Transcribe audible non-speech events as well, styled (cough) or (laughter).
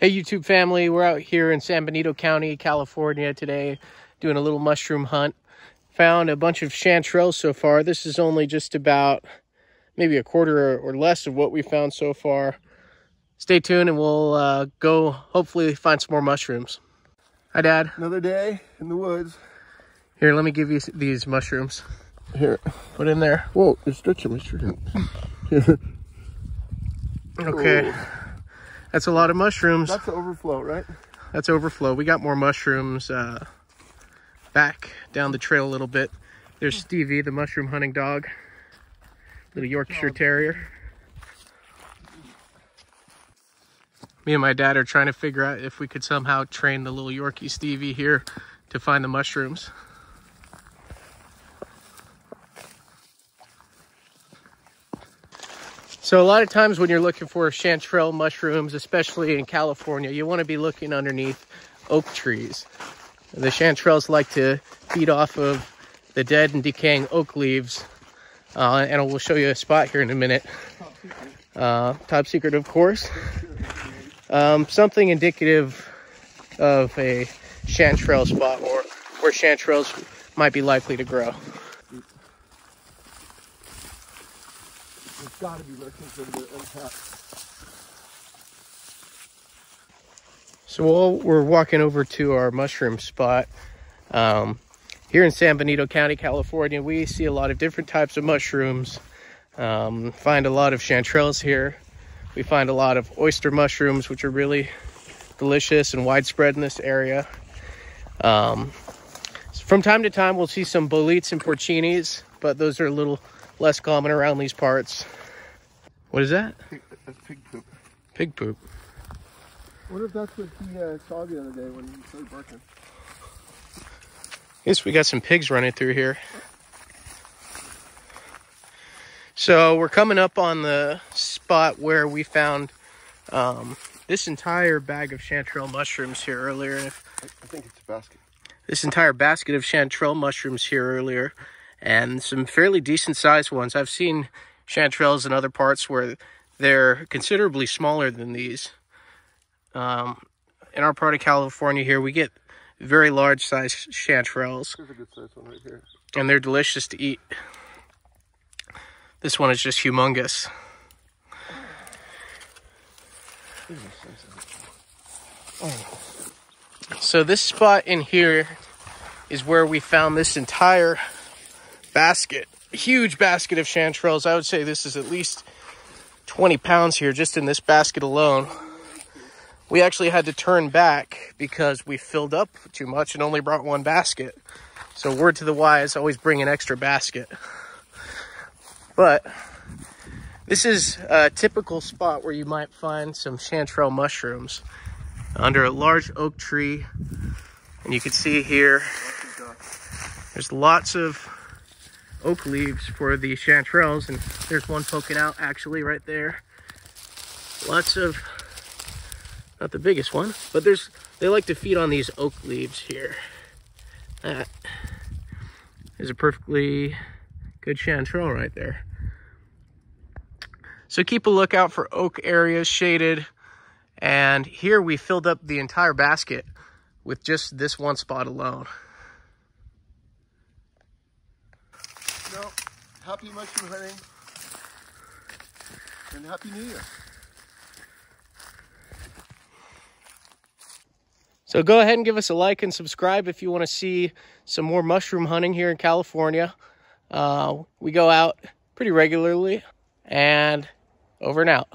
Hey YouTube family, we're out here in San Benito County, California today doing a little mushroom hunt. Found a bunch of chanterelles so far. This is only just about maybe a quarter or less of what we found so far. Stay tuned and we'll uh, go hopefully find some more mushrooms. Hi Dad. Another day in the woods. Here, let me give you these mushrooms. Here. Put in there. Whoa, you're stretching me. Stretching. (laughs) okay. Oh. That's a lot of mushrooms. That's overflow, right? That's overflow. We got more mushrooms uh, back down the trail a little bit. There's Stevie, the mushroom hunting dog. Little Yorkshire Terrier. Me and my dad are trying to figure out if we could somehow train the little Yorkie Stevie here to find the mushrooms. So a lot of times when you're looking for chanterelle mushrooms, especially in California, you want to be looking underneath oak trees. The chanterelles like to feed off of the dead and decaying oak leaves. Uh, and we'll show you a spot here in a minute. Uh, top secret, of course. Um, something indicative of a chanterelle spot or where chanterelles might be likely to grow. Got to be looking for the untapped. So while we're walking over to our mushroom spot, um, here in San Benito County, California, we see a lot of different types of mushrooms. Um, find a lot of chanterelles here. We find a lot of oyster mushrooms, which are really delicious and widespread in this area. Um, from time to time, we'll see some boletes and porcinis, but those are a little less common around these parts. What is that? Pig, that's pig poop. Pig poop. What if that's what he uh, saw the other day when he started barking? Yes, we got some pigs running through here. So we're coming up on the spot where we found um, this entire bag of chanterelle mushrooms here earlier. I think it's a basket. This entire basket of chanterelle mushrooms here earlier, and some fairly decent sized ones. I've seen chanterelles in other parts where they're considerably smaller than these. Um, in our part of California here, we get very large sized chanterelles. There's a good size one right here. And they're delicious to eat. This one is just humongous. So this spot in here is where we found this entire basket huge basket of chanterelles. I would say this is at least 20 pounds here just in this basket alone. We actually had to turn back because we filled up too much and only brought one basket. So word to the wise, always bring an extra basket. But this is a typical spot where you might find some chanterelle mushrooms under a large oak tree. And you can see here, there's lots of oak leaves for the chanterelles and there's one poking out actually right there. Lots of not the biggest one but there's they like to feed on these oak leaves here. That is a perfectly good chanterelle right there. So keep a lookout for oak areas shaded and here we filled up the entire basket with just this one spot alone happy mushroom hunting and happy new year. So go ahead and give us a like and subscribe if you want to see some more mushroom hunting here in California. Uh, we go out pretty regularly and over and out.